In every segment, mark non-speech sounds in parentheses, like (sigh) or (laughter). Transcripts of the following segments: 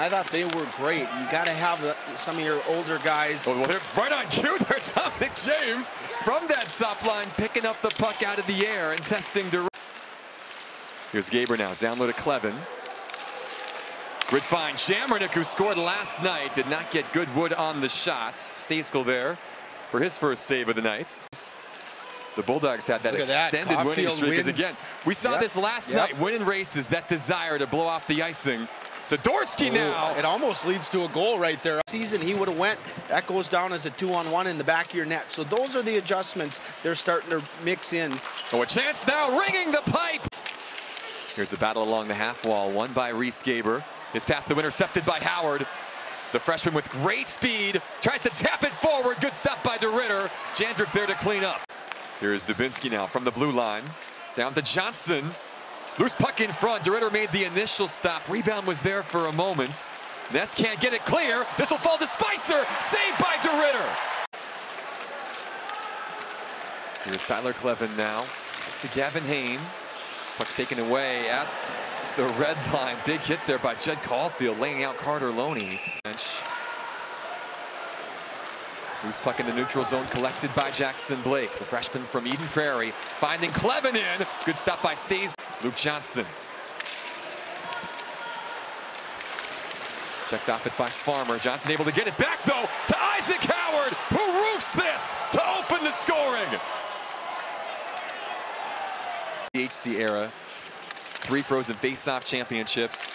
I thought they were great. You got to have the, some of your older guys. Oh, well, they're right on (laughs) cue there. Dominic James from that stop line picking up the puck out of the air and testing to. Here's Gaber now, down low to Kleven. Good find. Jamernik, who scored last night, did not get good wood on the shots. Stejskal there for his first save of the night. The Bulldogs had that Look at that. extended winning Caulfield streak. Wins. again, we saw Yep. this last Yep. night, winning races, that desire to blow off the icing. Zadorsky now. It almost leads to a goal right there. Season he would have went. That goes down as a two-on-one in the back of your net. So those are the adjustments they're starting to mix in. Oh, a chance now, ringing the pipe. Here's a battle along the half wall, won by Riese Gaber. His pass the winner, intercepted by Howard. The freshman with great speed tries to tap it forward. Good stop by DeRidder. Jandric there to clean up. Here's Dubinsky now from the blue line. Down to Johnson. Loose puck in front. DeRidder made the initial stop. Rebound was there for a moment. Ness can't get it clear. This will fall to Spicer. Saved by DeRidder. Here's Tyler Kleven now to Gavin Hain. Puck taken away at the red line. Big hit there by Judd Caulfield, laying out Carter Loney. Loose puck in the neutral zone collected by Jackson Blake, the freshman from Eden Prairie, finding Kleven in. Good stop by Stays. Luke Johnson. Checked off it by Farmer. Johnson able to get it back though to Isaac Howard, who roofs this to open the scoring. The HC era, three frozen face-off championships.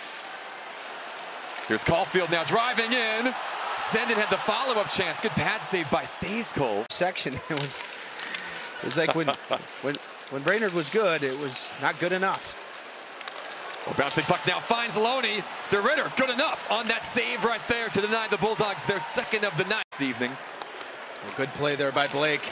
Here's Caulfield now driving in. Senden had the follow-up chance. Good pad save by Stejskal. Section. (laughs) It was. It was like when when when Brainerd was good, it was not good enough. Oh, bouncing puck now finds Loney. DeRidder, good enough on that save right there to deny the Bulldogs their second of the night this evening. A good play there by Blake.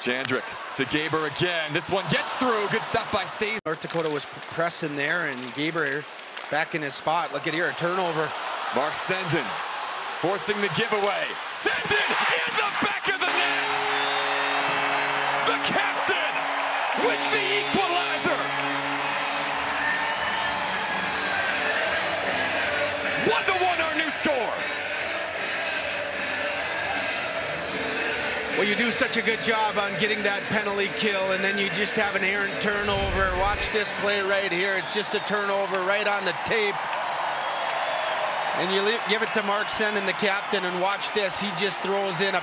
Jandric to Gaber again. This one gets through. Good stop by Stays. North Dakota was pressing there, and Gaber back in his spot. Look at here, a turnover. Mark Senden forcing the giveaway. Senden in the back of the net. The captain with the equalizer. One to one, our new score. Well, you do such a good job on getting that penalty kill, and then you just have an errant turnover. Watch this play right here. It's just a turnover right on the tape. And you leave, give it to Mark and the captain, and watch this. He just throws in a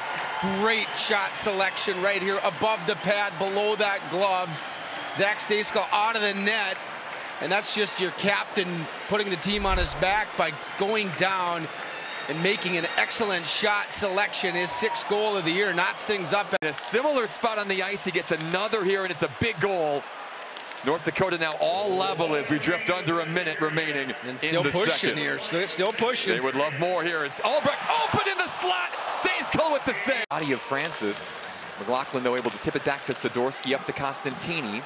great shot selection right here above the pad, below that glove. Zach Stejskal out of the net. And that's just your captain putting the team on his back by going down and making an excellent shot selection. His sixth goal of the year knots things up. In a similar spot on the ice, he gets another here, and it's a big goal. North Dakota now all level as we drift under a minute remaining And in still the pushing second. here. Still, still pushing. They would love more here as Albrecht open in the slot. Stays cool with the save. Body of Francis. McLaughlin, though, able to tip it back to Sidorsky up to Costantini.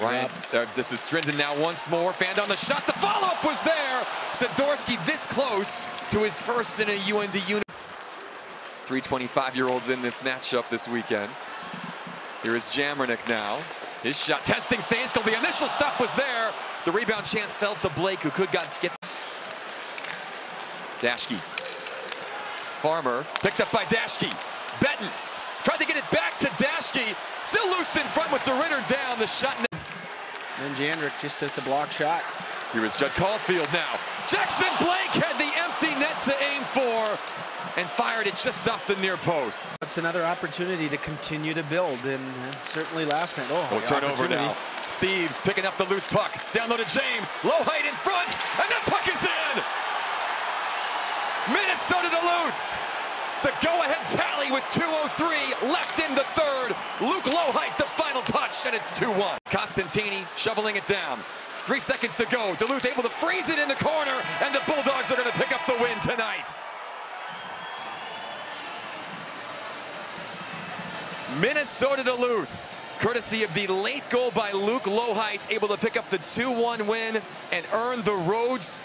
Ryan's, uh, this is Strinden now once more. Fanned on the shot. The follow-up was there. Sidorsky this close to his first in a UND unit. Three 25-year-olds in this matchup this weekend. Here is Jamernik now. His shot testing Stejskal. The initial stop was there. The rebound chance fell to Blake, who could got, get. Daschke. Farmer picked up by Daschke. Bettens tried to get it back to Daschke. Still loose in front with DeRidder down. The shot. Then Jandric just at the block shot. Here is Judd Caulfield now. Jackson Blake had the empty net to aim for and fired it just off the near post. That's another opportunity to continue to build, and uh, certainly last night. Oh, We'll turn over now. Steeves picking up the loose puck. Down low to James. Loheit in front. And the puck is in. Minnesota Duluth. The go-ahead tally with 2.03 left in the third. Luke Loheit, the final touch, and it's 2-1. Costantini shoveling it down. Three seconds to go. Duluth able to freeze it in the corner, and the Bulldogs are going to pick up the win tonight. Minnesota Duluth, courtesy of the late goal by Luke Lowheights, able to pick up the 2-1 win and earn the road split.